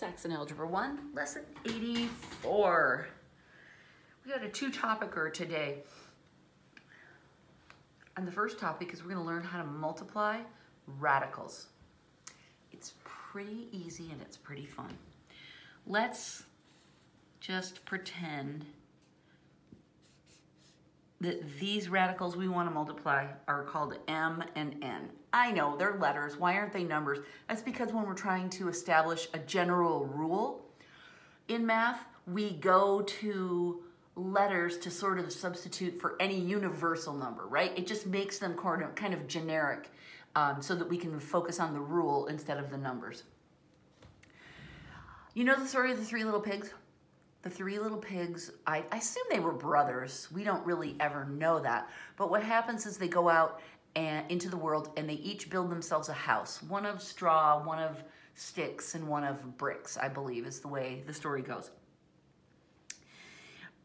Saxon Algebra 1, Lesson 84. We got a two-topicer today. And the first topic is we're going to learn how to multiply radicals. It's pretty easy and it's pretty fun. Let's just pretend that these radicals we want to multiply are called m and n. I know, they're letters. Why aren't they numbers? That's because when we're trying to establish a general rule in math, we go to letters to sort of substitute for any universal number, right? It just makes them kind of generic um, so that we can focus on the rule instead of the numbers. You know the story of the three little pigs? the three little pigs, I, I, assume they were brothers. We don't really ever know that. But what happens is they go out and into the world and they each build themselves a house. One of straw, one of sticks, and one of bricks, I believe is the way the story goes.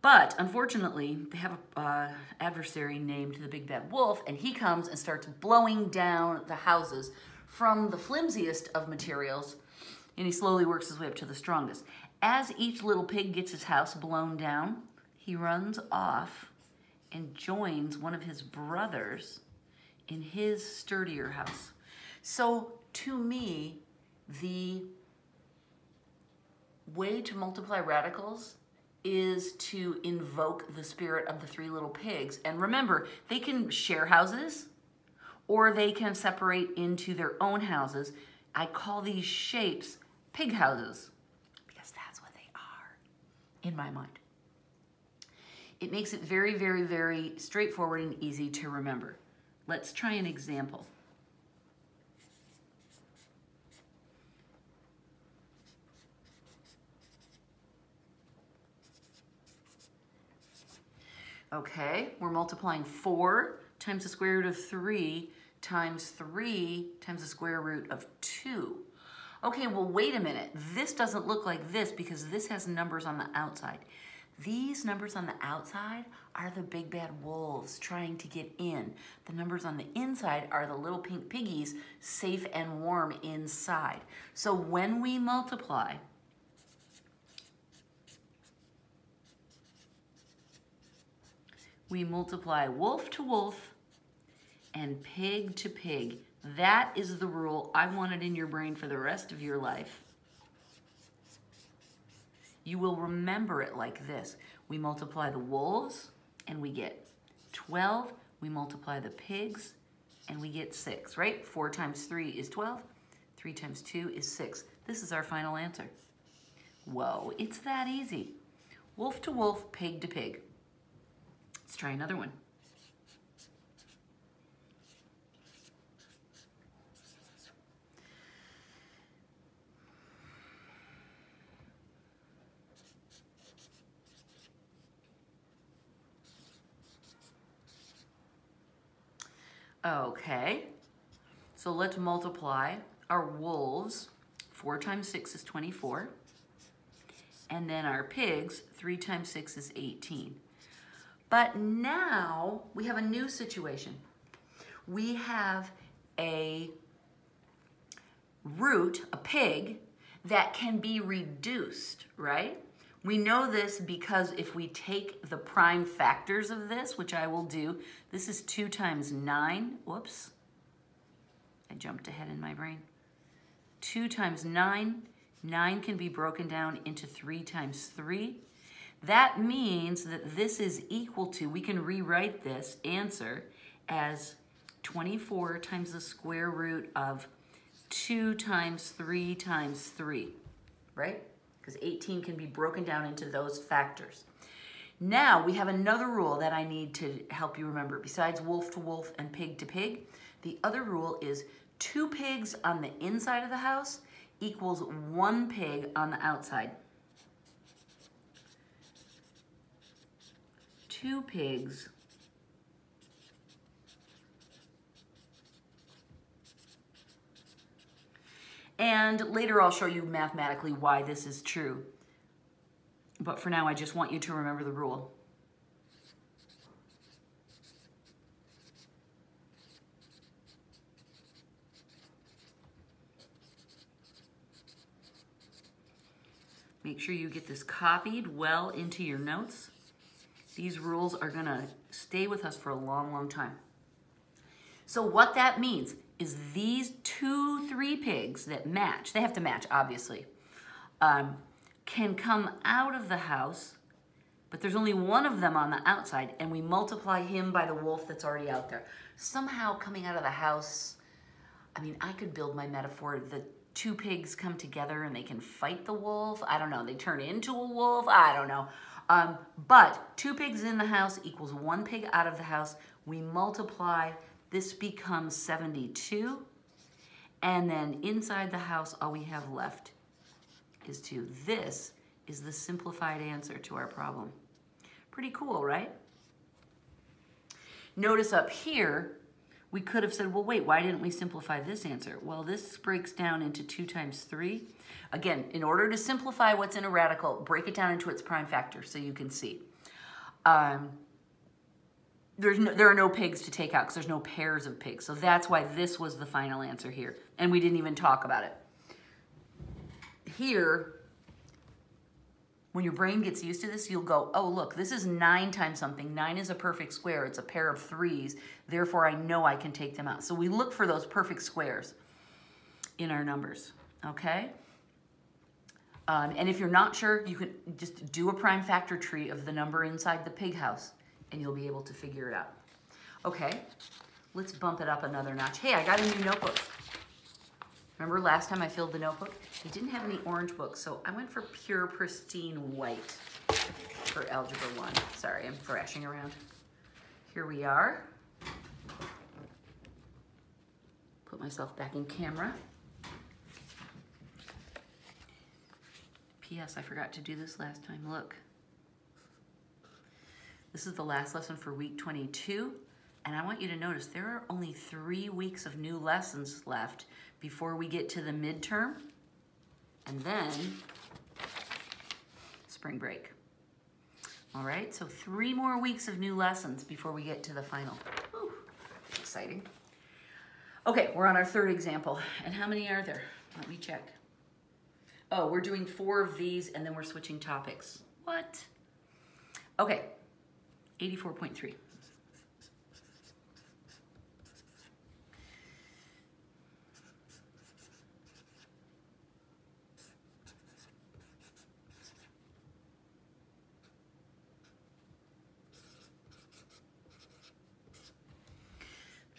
But unfortunately, they have an uh, adversary named the Big Bad Wolf, and he comes and starts blowing down the houses from the flimsiest of materials, and he slowly works his way up to the strongest. As each little pig gets his house blown down, he runs off and joins one of his brothers in his sturdier house. So to me, the way to multiply radicals is to invoke the spirit of the three little pigs. And remember, they can share houses or they can separate into their own houses. I call these shapes pig houses because that's what they are in my mind. It makes it very, very, very straightforward and easy to remember. Let's try an example. Okay, we're multiplying 4 times the square root of 3 times 3 times the square root of 2. Okay, well, wait a minute. This doesn't look like this because this has numbers on the outside. These numbers on the outside are the big bad wolves trying to get in. The numbers on the inside are the little pink piggies safe and warm inside. So when we multiply, we multiply wolf to wolf and pig to pig. That is the rule. I want it in your brain for the rest of your life. You will remember it like this. We multiply the wolves and we get 12. We multiply the pigs and we get 6, right? 4 times 3 is 12. 3 times 2 is 6. This is our final answer. Whoa, it's that easy. Wolf to wolf, pig to pig. Let's try another one. Okay, so let's multiply our wolves. 4 times 6 is 24. And then our pigs, 3 times 6 is 18. But now we have a new situation. We have a root, a pig, that can be reduced, right? We know this because if we take the prime factors of this, which I will do, this is 2 times 9. Whoops. I jumped ahead in my brain. 2 times 9. 9 can be broken down into 3 times 3. That means that this is equal to, we can rewrite this answer as 24 times the square root of 2 times 3 times 3, right? Because 18 can be broken down into those factors. Now we have another rule that I need to help you remember. Besides wolf to wolf and pig to pig, the other rule is two pigs on the inside of the house equals one pig on the outside. Two pigs And later I'll show you mathematically why this is true. But for now, I just want you to remember the rule. Make sure you get this copied well into your notes. These rules are gonna stay with us for a long, long time. So what that means is these two three pigs that match, they have to match, obviously, um, can come out of the house, but there's only one of them on the outside, and we multiply him by the wolf that's already out there. Somehow coming out of the house, I mean, I could build my metaphor, the two pigs come together and they can fight the wolf. I don't know. They turn into a wolf. I don't know. Um, but two pigs in the house equals one pig out of the house. We multiply. This becomes 72. And then inside the house, all we have left is 2. This is the simplified answer to our problem. Pretty cool, right? Notice up here, we could have said, well, wait, why didn't we simplify this answer? Well, this breaks down into 2 times 3. Again, in order to simplify what's in a radical, break it down into its prime factor so you can see. Um, there's no, there are no pigs to take out because there's no pairs of pigs. So that's why this was the final answer here. And we didn't even talk about it. Here, when your brain gets used to this, you'll go, oh, look, this is nine times something. Nine is a perfect square. It's a pair of threes. Therefore, I know I can take them out. So we look for those perfect squares in our numbers, okay? Um, and if you're not sure, you can just do a prime factor tree of the number inside the pig house, and you'll be able to figure it out. Okay, let's bump it up another notch. Hey, I got a new notebook. Remember last time I filled the notebook? They didn't have any orange books, so I went for pure pristine white for Algebra 1. Sorry, I'm thrashing around. Here we are. Put myself back in camera. P.S. I forgot to do this last time. Look. This is the last lesson for week 22. And I want you to notice there are only three weeks of new lessons left before we get to the midterm and then spring break. All right, so three more weeks of new lessons before we get to the final. Whew, exciting. Okay, we're on our third example. And how many are there? Let me check. Oh, we're doing four of these and then we're switching topics. What? Okay, 84.3.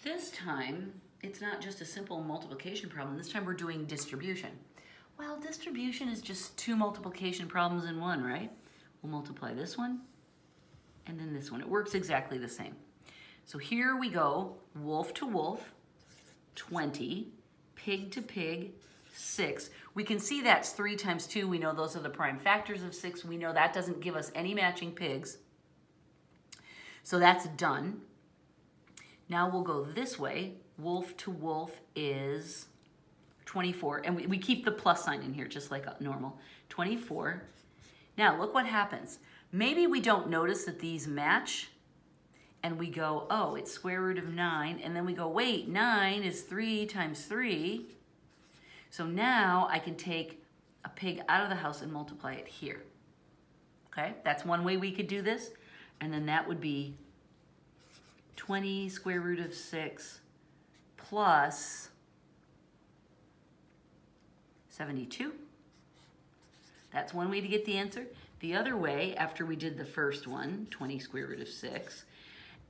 This time, it's not just a simple multiplication problem. This time we're doing distribution. Well, distribution is just two multiplication problems in one, right? We'll multiply this one and then this one. It works exactly the same. So here we go, wolf to wolf, 20, pig to pig, 6. We can see that's 3 times 2. We know those are the prime factors of 6. We know that doesn't give us any matching pigs. So that's done. Now we'll go this way. Wolf to wolf is 24. And we, we keep the plus sign in here just like normal. 24. Now look what happens. Maybe we don't notice that these match and we go, oh, it's square root of 9. And then we go, wait, 9 is 3 times 3. So now I can take a pig out of the house and multiply it here. Okay, that's one way we could do this. And then that would be 20 square root of 6 plus 72. That's one way to get the answer. The other way, after we did the first one, 20 square root of 6,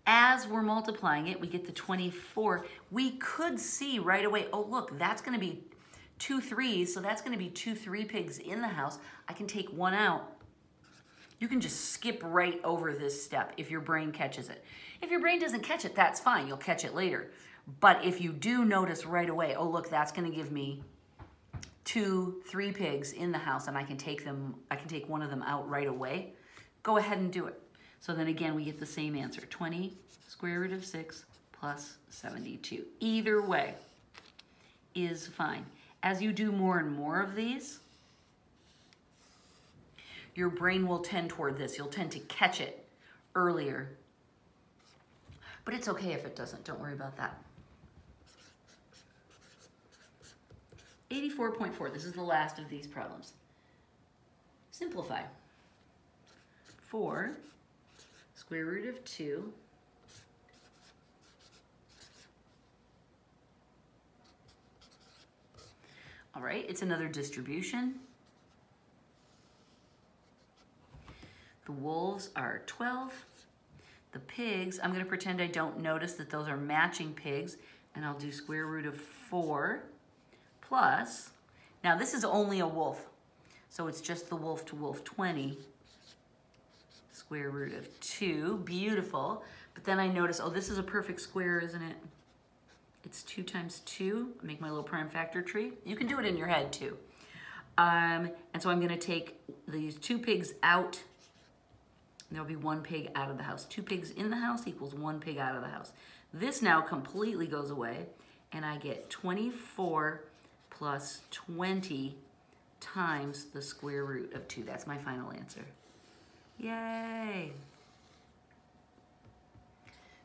as we're multiplying it, we get the 24. We could see right away, oh, look, that's going to be two threes, so that's going to be two three pigs in the house. I can take one out. You can just skip right over this step if your brain catches it. If your brain doesn't catch it, that's fine. You'll catch it later. But if you do notice right away, oh, look, that's going to give me two, three pigs in the house and I can take them, I can take one of them out right away, go ahead and do it. So then again, we get the same answer, 20 square root of 6 plus 72. Either way is fine. As you do more and more of these, your brain will tend toward this. You'll tend to catch it earlier but it's okay if it doesn't. Don't worry about that. 84.4. This is the last of these problems. Simplify. 4 square root of 2 All right, it's another distribution. The wolves are 12. The pigs, I'm gonna pretend I don't notice that those are matching pigs, and I'll do square root of 4 plus, now this is only a wolf, so it's just the wolf to wolf 20 square root of 2. Beautiful. But then I notice, oh, this is a perfect square, isn't it? It's 2 times 2. Make my little prime factor tree. You can do it in your head, too. Um, and so I'm going to take these two pigs out. There'll be one pig out of the house. Two pigs in the house equals one pig out of the house. This now completely goes away, and I get 24 plus 20 times the square root of 2. That's my final answer. Yay!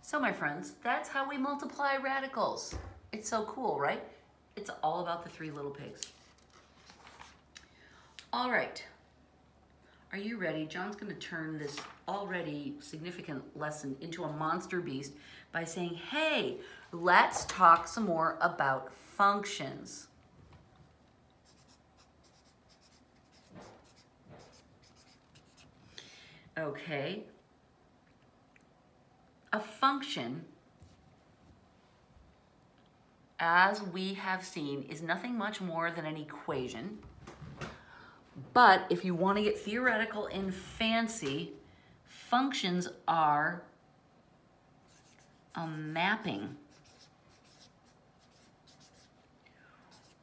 So my friends, that's how we multiply radicals. It's so cool, right? It's all about the three little pigs. All right. Are you ready? John's going to turn this already significant lesson into a monster beast by saying, hey, let's talk some more about functions. Okay. A function, as we have seen, is nothing much more than an equation. But if you want to get theoretical and fancy, functions are a mapping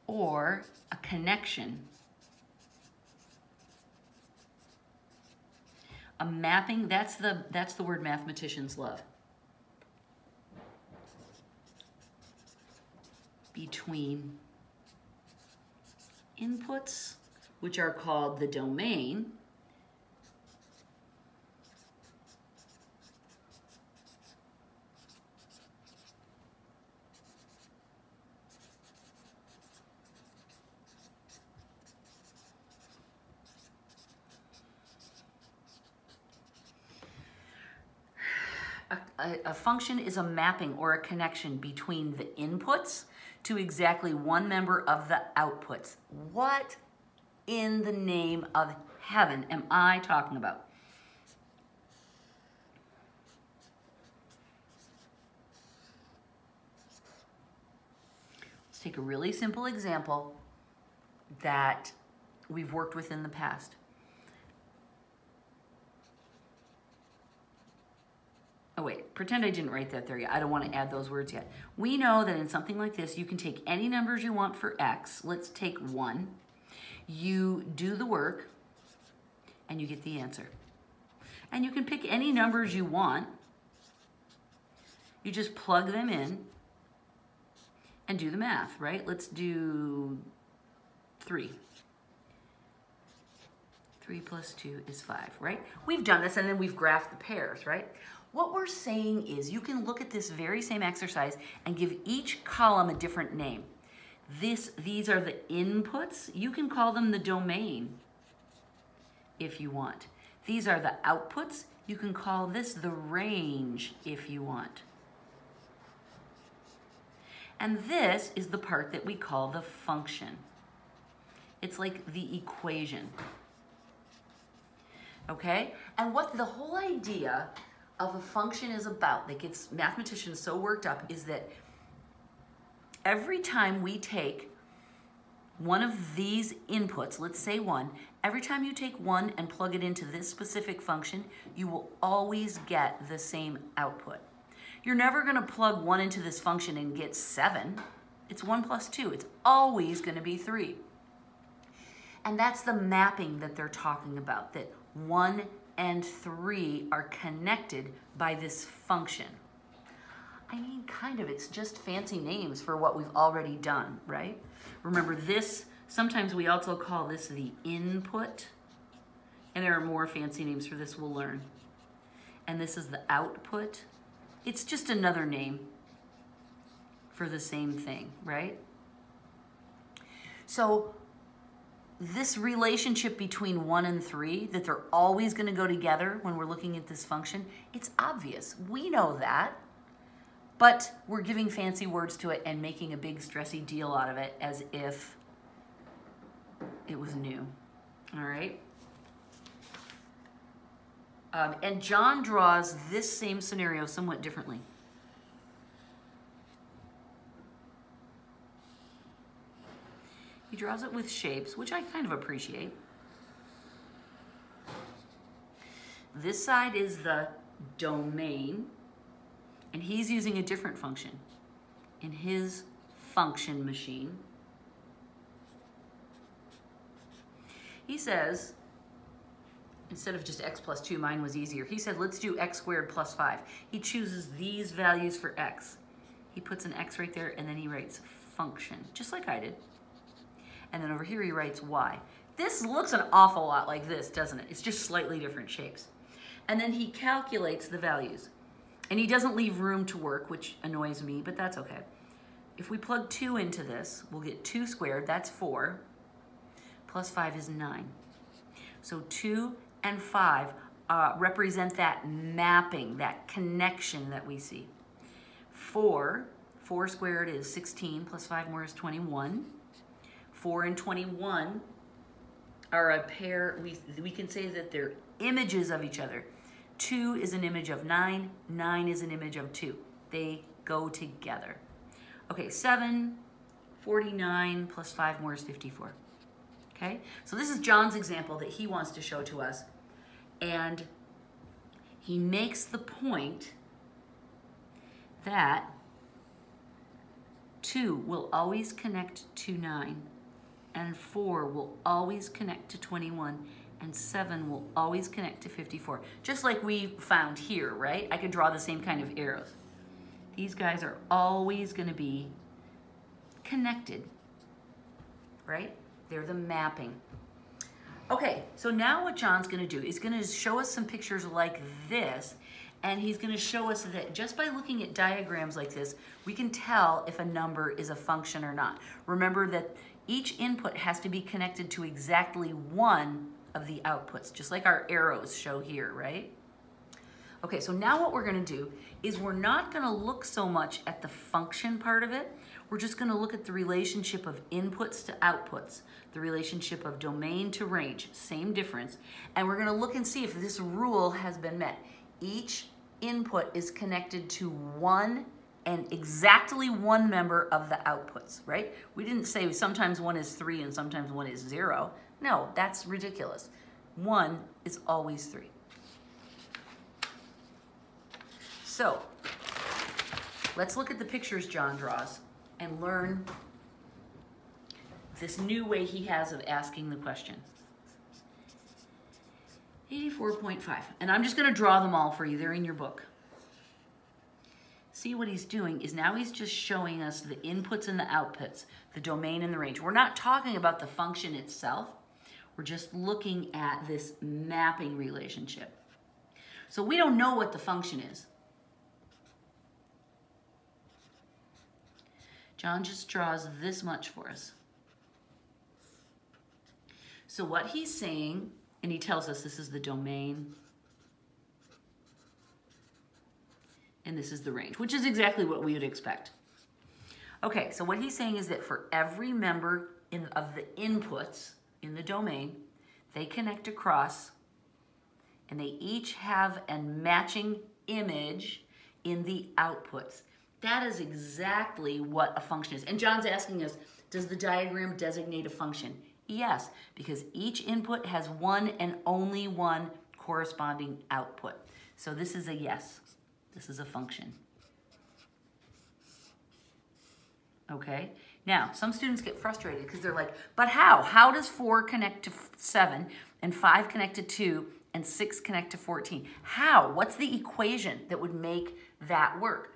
or a connection a mapping, that's the, that's the word mathematicians love. Between inputs, which are called the domain, a, a function is a mapping or a connection between the inputs to exactly one member of the outputs. What in the name of heaven am I talking about? Let's take a really simple example that we've worked with in the past. Oh wait, pretend I didn't write that there yet. I don't want to add those words yet. We know that in something like this, you can take any numbers you want for x. Let's take one. You do the work and you get the answer. And you can pick any numbers you want. You just plug them in and do the math, right? Let's do three. Three plus two is five, right? We've done this and then we've graphed the pairs, right? What we're saying is you can look at this very same exercise and give each column a different name. This, these are the inputs. You can call them the domain if you want. These are the outputs. You can call this the range if you want. And this is the part that we call the function. It's like the equation. Okay? And what the whole idea of a function is about that gets mathematicians so worked up is that every time we take one of these inputs, let's say one, every time you take one and plug it into this specific function, you will always get the same output. You're never gonna plug one into this function and get seven. It's one plus two, it's always gonna be three. And that's the mapping that they're talking about, that one and 3 are connected by this function. I mean, kind of, it's just fancy names for what we've already done, right? Remember this, sometimes we also call this the input, and there are more fancy names for this we'll learn. And this is the output. It's just another name for the same thing, right? So this relationship between one and three, that they're always gonna go together when we're looking at this function, it's obvious. We know that, but we're giving fancy words to it and making a big stressy deal out of it as if it was new, all right? Um, and John draws this same scenario somewhat differently. Draws it with shapes, which I kind of appreciate. This side is the domain, and he's using a different function in his function machine. He says, instead of just x plus 2, mine was easier. He said, let's do x squared plus 5. He chooses these values for x. He puts an x right there, and then he writes function, just like I did and then over here he writes y. This looks an awful lot like this, doesn't it? It's just slightly different shapes. And then he calculates the values. And he doesn't leave room to work, which annoys me, but that's okay. If we plug 2 into this, we'll get 2 squared, that's 4, plus 5 is 9. So 2 and 5 uh, represent that mapping, that connection that we see. 4, 4 squared is 16, plus 5 more is 21. 4 and 21 are a pair, we, we can say that they're images of each other. 2 is an image of 9, 9 is an image of 2. They go together. Okay, 7, 49 plus 5 more is 54. Okay, so this is John's example that he wants to show to us. And he makes the point that 2 will always connect to 9 and 4 will always connect to 21 and 7 will always connect to 54. Just like we found here, right? I could draw the same kind of arrows. These guys are always going to be connected, right? They're the mapping. Okay, so now what John's going to do is going to show us some pictures like this, and he's going to show us that just by looking at diagrams like this, we can tell if a number is a function or not. Remember that each input has to be connected to exactly one of the outputs, just like our arrows show here, right? Okay, so now what we're gonna do is we're not gonna look so much at the function part of it, we're just gonna look at the relationship of inputs to outputs, the relationship of domain to range, same difference, and we're gonna look and see if this rule has been met. Each input is connected to one and exactly one member of the outputs, right? We didn't say sometimes one is three and sometimes one is zero. No, that's ridiculous. One is always three. So, let's look at the pictures John draws and learn this new way he has of asking the question. 84.5, and I'm just gonna draw them all for you. They're in your book see what he's doing is now he's just showing us the inputs and the outputs, the domain and the range. We're not talking about the function itself. We're just looking at this mapping relationship. So we don't know what the function is. John just draws this much for us. So what he's saying, and he tells us this is the domain, and this is the range, which is exactly what we would expect. Okay, so what he's saying is that for every member in, of the inputs in the domain, they connect across and they each have a matching image in the outputs. That is exactly what a function is. And John's asking us, does the diagram designate a function? Yes, because each input has one and only one corresponding output. So this is a yes. This is a function. Okay? Now, some students get frustrated because they're like, but how? How does 4 connect to 7 and 5 connect to 2 and 6 connect to 14? How? What's the equation that would make that work?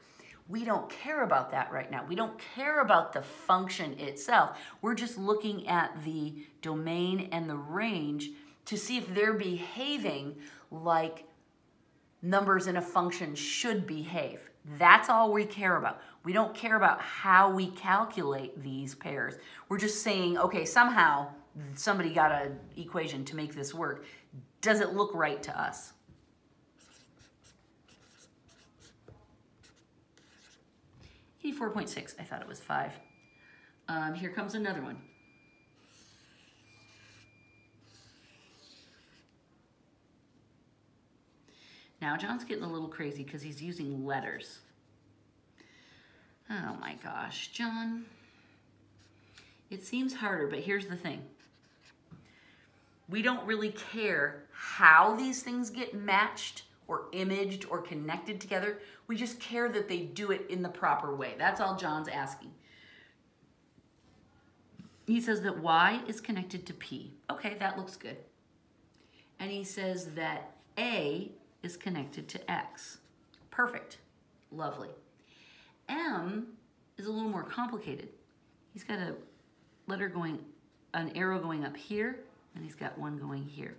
We don't care about that right now. We don't care about the function itself. We're just looking at the domain and the range to see if they're behaving like numbers in a function should behave. That's all we care about. We don't care about how we calculate these pairs. We're just saying, okay, somehow somebody got an equation to make this work. Does it look right to us? Eighty-four point six. I thought it was five. Um, here comes another one. Now John's getting a little crazy because he's using letters. Oh my gosh, John. It seems harder, but here's the thing. We don't really care how these things get matched or imaged or connected together. We just care that they do it in the proper way. That's all John's asking. He says that Y is connected to P. Okay, that looks good. And he says that A is connected to X. Perfect. Lovely. M is a little more complicated. He's got a letter going, an arrow going up here, and he's got one going here.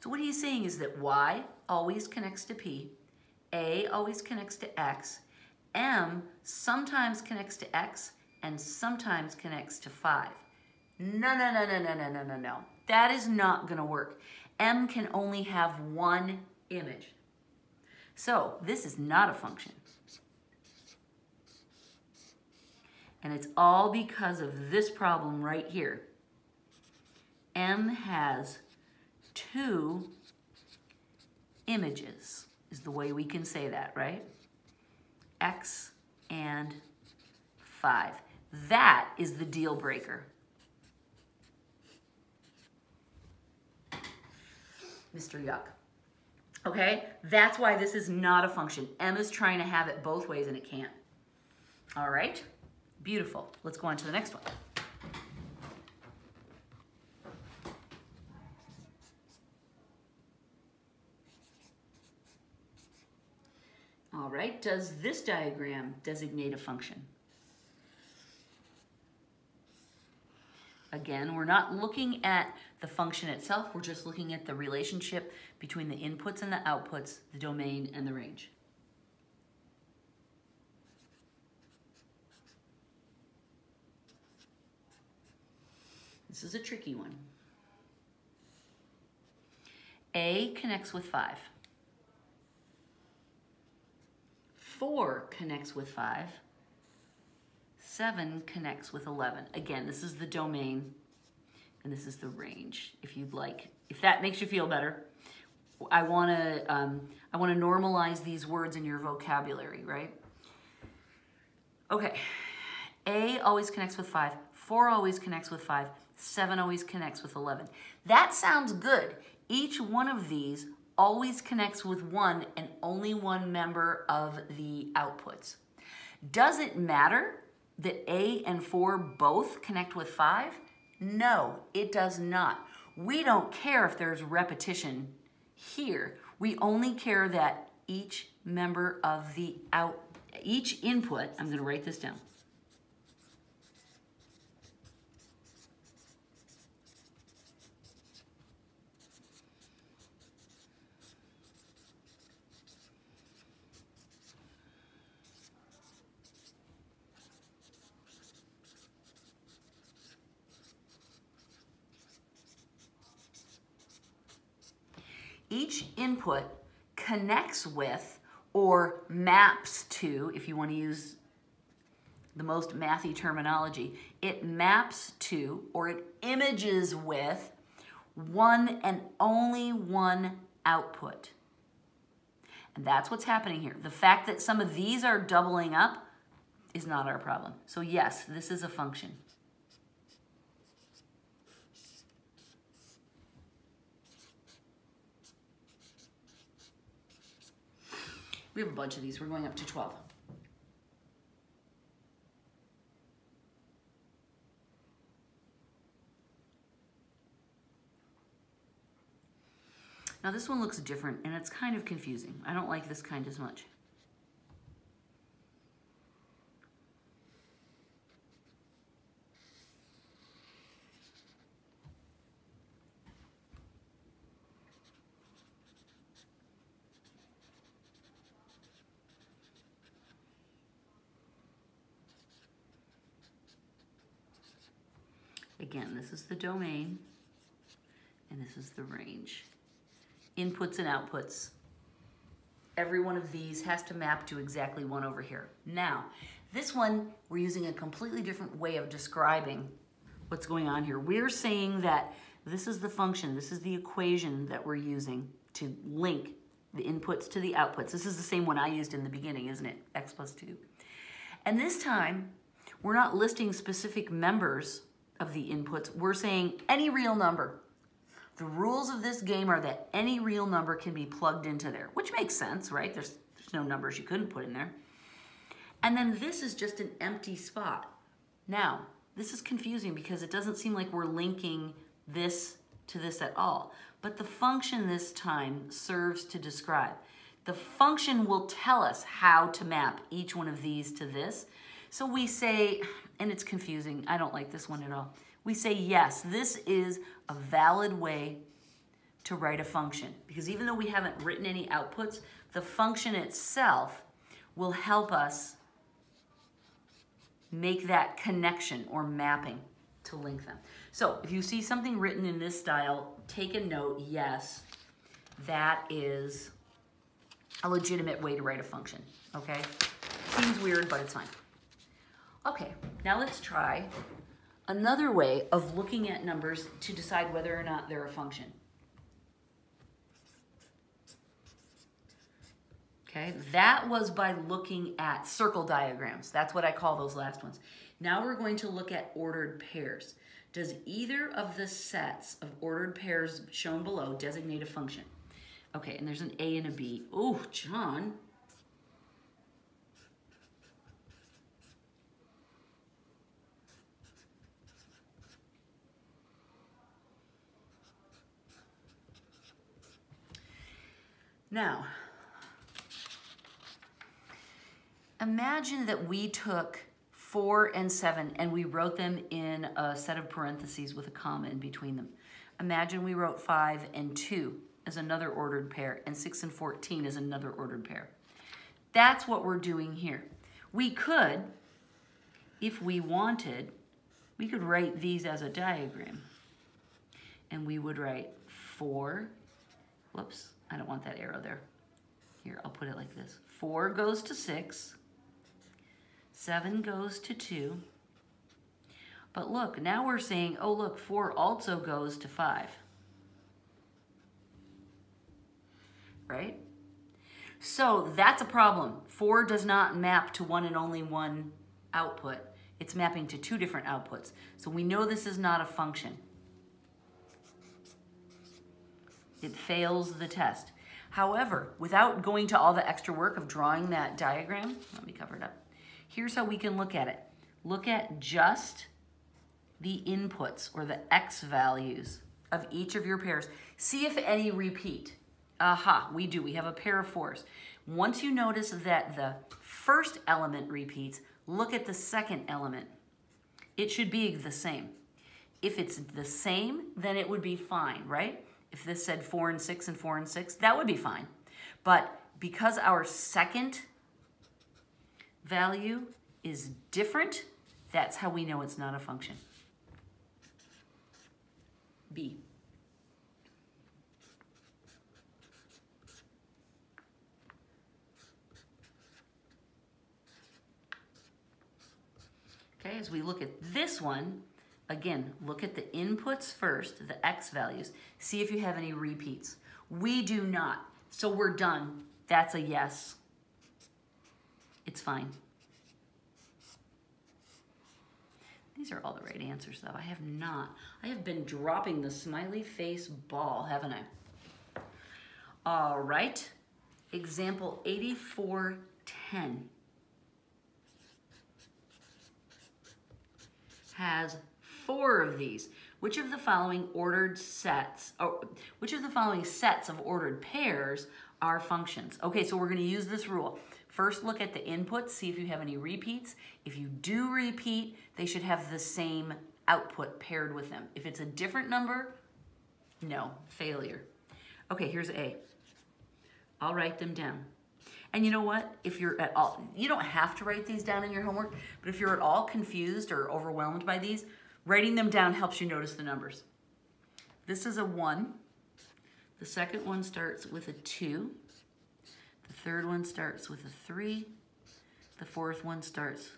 So what he's saying is that Y always connects to P, A always connects to X, M sometimes connects to X, and sometimes connects to 5. No, no, no, no, no, no, no, no, no. That is not going to work. M can only have one image. So this is not a function. And it's all because of this problem right here. M has two images, is the way we can say that, right? X and 5. That is the deal breaker. Mr. Yuck. Okay, that's why this is not a function. M is trying to have it both ways and it can't. All right, beautiful. Let's go on to the next one. All right, does this diagram designate a function? Again, we're not looking at the function itself, we're just looking at the relationship between the inputs and the outputs, the domain and the range. This is a tricky one. A connects with 5. 4 connects with 5. 7 connects with 11. Again, this is the domain and this is the range. If you'd like, if that makes you feel better, I want to um, I want to normalize these words in your vocabulary, right? Okay, A always connects with 5, 4 always connects with 5, 7 always connects with 11. That sounds good. Each one of these always connects with one and only one member of the outputs. Does it matter that A and 4 both connect with 5? No, it does not. We don't care if there's repetition here. We only care that each member of the out, each input, I'm gonna write this down. Each input connects with or maps to, if you want to use the most mathy terminology, it maps to or it images with one and only one output. And that's what's happening here. The fact that some of these are doubling up is not our problem. So yes, this is a function. We have a bunch of these. We're going up to 12. Now this one looks different and it's kind of confusing. I don't like this kind as much. This is the domain, and this is the range. Inputs and outputs. Every one of these has to map to exactly one over here. Now, this one, we're using a completely different way of describing what's going on here. We're saying that this is the function, this is the equation that we're using to link the inputs to the outputs. This is the same one I used in the beginning, isn't it? X plus 2. And this time, we're not listing specific members of the inputs. We're saying any real number. The rules of this game are that any real number can be plugged into there, which makes sense, right? There's, there's no numbers you couldn't put in there. And then this is just an empty spot. Now, this is confusing because it doesn't seem like we're linking this to this at all. But the function this time serves to describe. The function will tell us how to map each one of these to this. So we say, and it's confusing, I don't like this one at all. We say, yes, this is a valid way to write a function. Because even though we haven't written any outputs, the function itself will help us make that connection or mapping to link them. So if you see something written in this style, take a note, yes, that is a legitimate way to write a function, okay? Seems weird, but it's fine. Okay, now let's try another way of looking at numbers to decide whether or not they're a function. Okay, that was by looking at circle diagrams. That's what I call those last ones. Now we're going to look at ordered pairs. Does either of the sets of ordered pairs shown below designate a function? Okay, and there's an A and a B. Oh, John. Now, imagine that we took four and seven and we wrote them in a set of parentheses with a comma in between them. Imagine we wrote five and two as another ordered pair and six and 14 as another ordered pair. That's what we're doing here. We could, if we wanted, we could write these as a diagram. And we would write four, whoops, I don't want that arrow there. Here, I'll put it like this. Four goes to six, seven goes to two. But look, now we're saying, oh look, four also goes to five. Right? So that's a problem. Four does not map to one and only one output. It's mapping to two different outputs. So we know this is not a function. It fails the test. However, without going to all the extra work of drawing that diagram, let me cover it up. Here's how we can look at it. Look at just the inputs or the X values of each of your pairs. See if any repeat. Aha, we do. We have a pair of fours. Once you notice that the first element repeats, look at the second element. It should be the same. If it's the same, then it would be fine, right? If this said four and six and four and six, that would be fine. But because our second value is different, that's how we know it's not a function. B. Okay, as we look at this one, Again, look at the inputs first, the X values. See if you have any repeats. We do not. So we're done. That's a yes. It's fine. These are all the right answers, though. I have not. I have been dropping the smiley face ball, haven't I? All right. Example 8410 has four of these. Which of the following ordered sets, or which of the following sets of ordered pairs are functions? Okay, so we're gonna use this rule. First, look at the inputs, see if you have any repeats. If you do repeat, they should have the same output paired with them. If it's a different number, no, failure. Okay, here's A. I'll write them down. And you know what? If you're at all, you don't have to write these down in your homework, but if you're at all confused or overwhelmed by these, Writing them down helps you notice the numbers. This is a one. The second one starts with a two. The third one starts with a three. The fourth one starts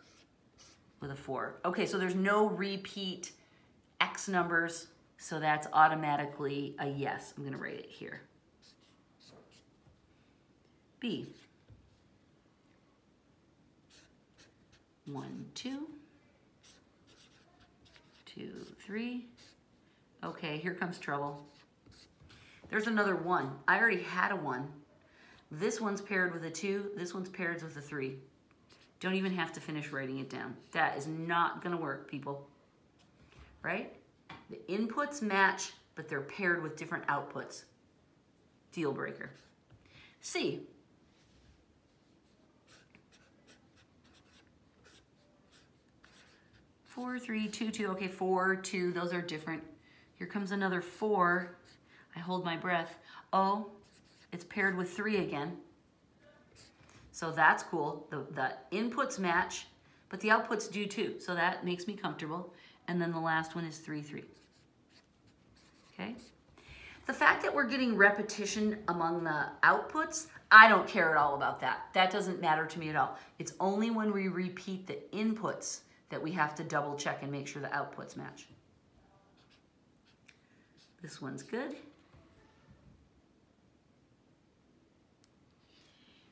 with a four. Okay, so there's no repeat X numbers, so that's automatically a yes. I'm gonna write it here. B. One, two, two, three. Okay, here comes trouble. There's another one. I already had a one. This one's paired with a two, this one's paired with a three. Don't even have to finish writing it down. That is not gonna work, people. Right? The inputs match, but they're paired with different outputs. Deal breaker. C. Four, three, two, two. Okay, four, two, those are different. Here comes another four. I hold my breath. Oh, it's paired with three again. So that's cool. The, the inputs match, but the outputs do too. So that makes me comfortable. And then the last one is three, three. Okay? The fact that we're getting repetition among the outputs, I don't care at all about that. That doesn't matter to me at all. It's only when we repeat the inputs that we have to double check and make sure the outputs match. This one's good.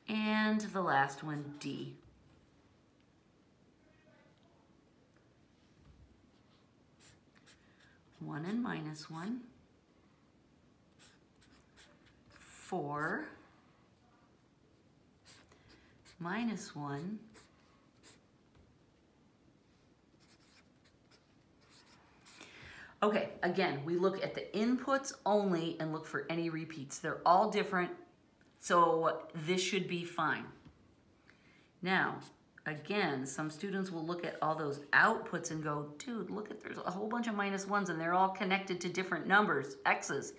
And the last one, D. One and minus one. Four. Minus one. Okay, again, we look at the inputs only and look for any repeats. They're all different, so this should be fine. Now, again, some students will look at all those outputs and go, dude, look at, there's a whole bunch of minus ones and they're all connected to different numbers, X's.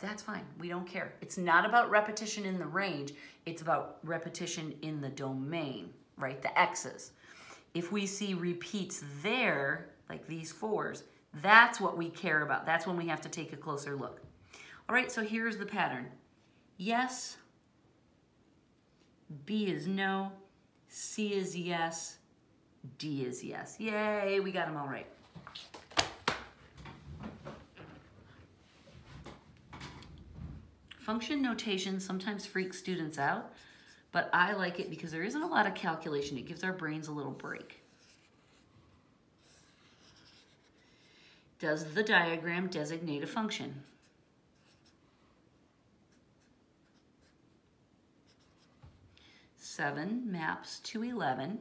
That's fine, we don't care. It's not about repetition in the range, it's about repetition in the domain, right, the X's. If we see repeats there, like these fours, that's what we care about. That's when we have to take a closer look. All right, so here's the pattern. Yes, B is no, C is yes, D is yes. Yay, we got them all right. Function notation sometimes freaks students out, but I like it because there isn't a lot of calculation. It gives our brains a little break. Does the diagram designate a function? Seven maps to 11.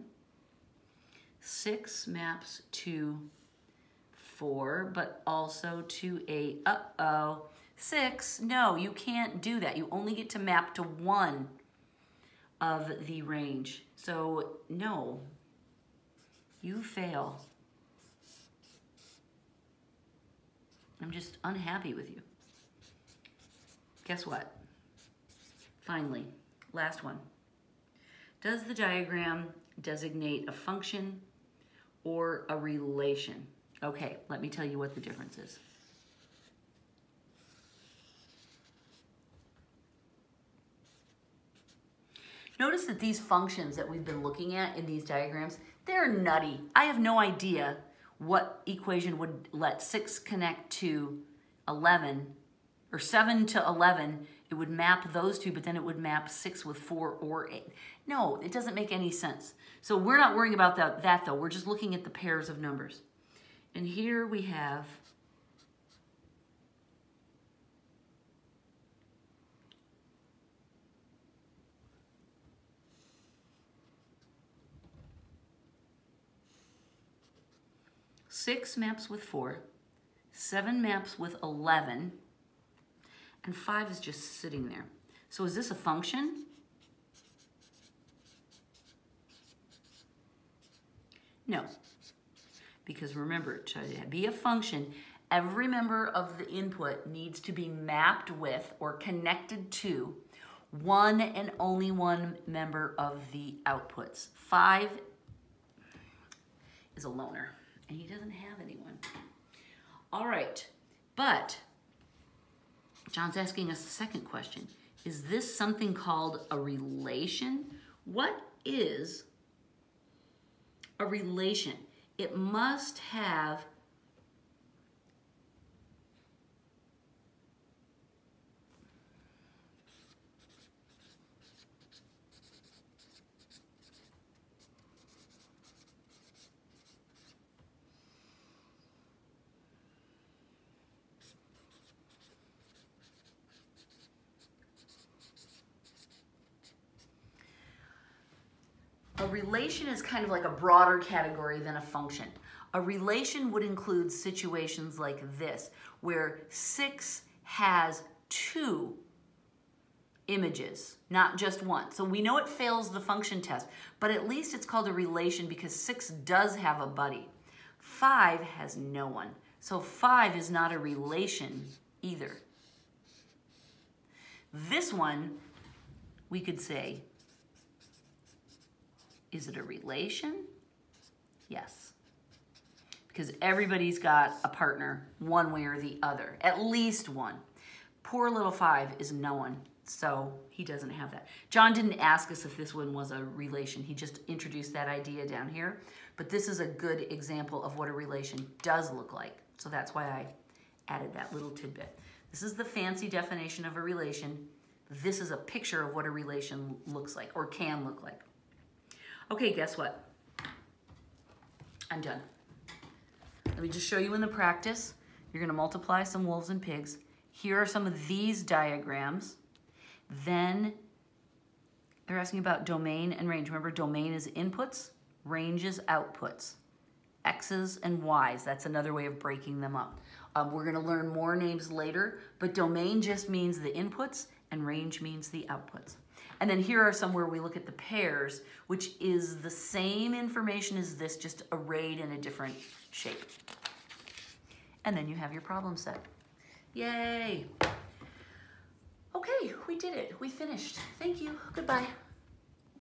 Six maps to four, but also to eight. Uh-oh. Six, no, you can't do that. You only get to map to one of the range. So no, you fail. I'm just unhappy with you. Guess what? Finally, last one. Does the diagram designate a function or a relation? Okay, let me tell you what the difference is. Notice that these functions that we've been looking at in these diagrams, they're nutty. I have no idea what equation would let 6 connect to 11, or 7 to 11, it would map those two, but then it would map 6 with 4 or 8. No, it doesn't make any sense. So we're not worrying about that, that though. We're just looking at the pairs of numbers. And here we have six maps with four, seven maps with 11, and five is just sitting there. So is this a function? No, because remember, to be a function, every member of the input needs to be mapped with or connected to one and only one member of the outputs. Five is a loner and he doesn't have anyone. All right, but John's asking us a second question. Is this something called a relation? What is a relation? It must have relation is kind of like a broader category than a function. A relation would include situations like this, where six has two images, not just one. So we know it fails the function test, but at least it's called a relation because six does have a buddy. Five has no one. So five is not a relation either. This one, we could say is it a relation? Yes. Because everybody's got a partner one way or the other, at least one. Poor little five is no one, so he doesn't have that. John didn't ask us if this one was a relation. He just introduced that idea down here. But this is a good example of what a relation does look like. So that's why I added that little tidbit. This is the fancy definition of a relation. This is a picture of what a relation looks like or can look like. Okay, guess what? I'm done. Let me just show you in the practice. You're gonna multiply some wolves and pigs. Here are some of these diagrams. Then they're asking about domain and range. Remember, domain is inputs, range is outputs. X's and Y's, that's another way of breaking them up. Um, we're gonna learn more names later, but domain just means the inputs and range means the outputs. And then here are some where we look at the pairs, which is the same information as this, just arrayed in a different shape. And then you have your problem set. Yay! Okay, we did it. We finished. Thank you. Goodbye.